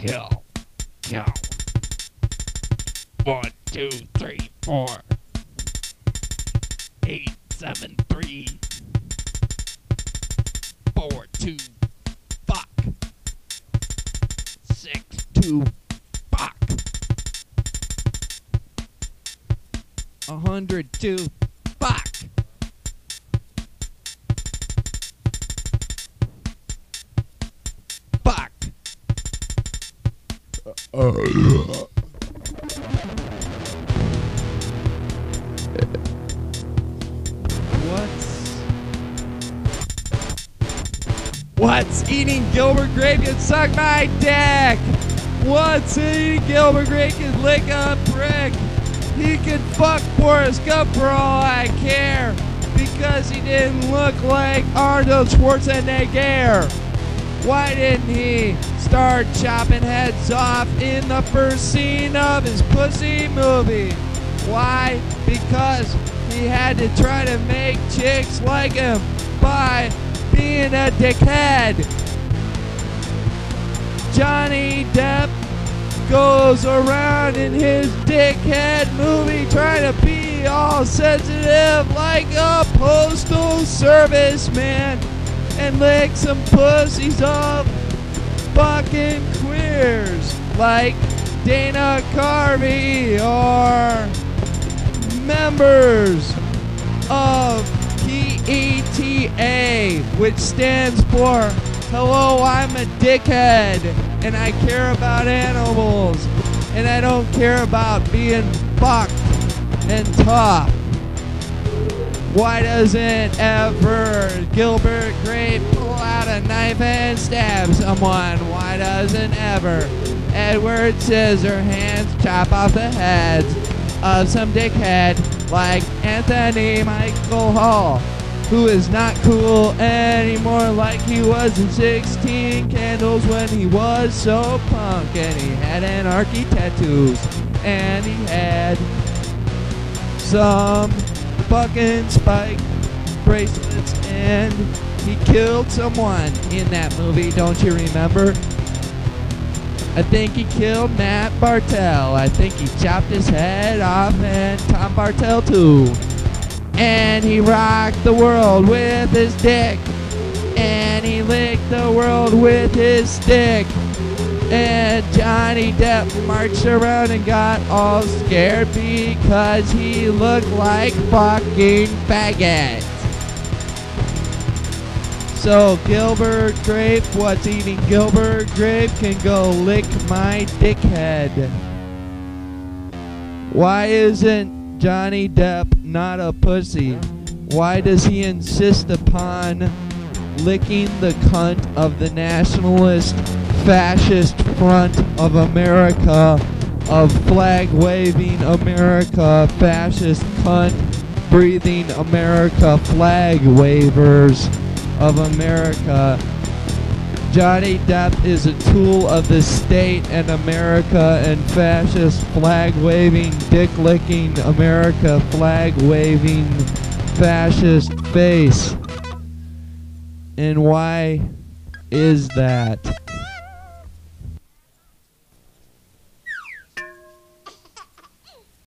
kill, kill. One, two, three, four. Eight, seven, three. Four, two. Six, two, fuck. A hundred, two, What's What's eating Gilbert Grape can suck my dick? What's eating Gilbert Grape can lick a brick? He could fuck Boris Gump for all I care because he didn't look like Arnold Schwarzenegger. Why didn't he start chopping heads off in the first scene of his pussy movie? Why? Because he had to try to make chicks like him by being a dickhead. Johnny Depp goes around in his dickhead movie trying to be all sensitive like a postal service man and lick some pussies of fucking queers like Dana Carvey or members of PETA, which stands for Hello, I'm a dickhead and I care about animals and I don't care about being fucked and tough. Why doesn't ever Gilbert Grape a knife and stab someone? Why doesn't ever Edward Scissorhands chop off the heads of some dickhead like Anthony Michael Hall, who is not cool anymore like he was in 16 Candles when he was so punk and he had anarchy tattoos and he had some fucking spike bracelets and he killed someone in that movie, don't you remember? I think he killed Matt Bartel. I think he chopped his head off and Tom Bartel too. And he rocked the world with his dick. And he licked the world with his stick. And Johnny Depp marched around and got all scared because he looked like fucking faggot. So Gilbert Grape, what's eating Gilbert Grape can go lick my dickhead. Why isn't Johnny Depp not a pussy? Why does he insist upon licking the cunt of the nationalist fascist front of America, of flag waving America, fascist cunt breathing America, flag wavers of America. Johnny Depp is a tool of the state and America and fascist flag waving, dick licking America, flag waving fascist face. And why is that?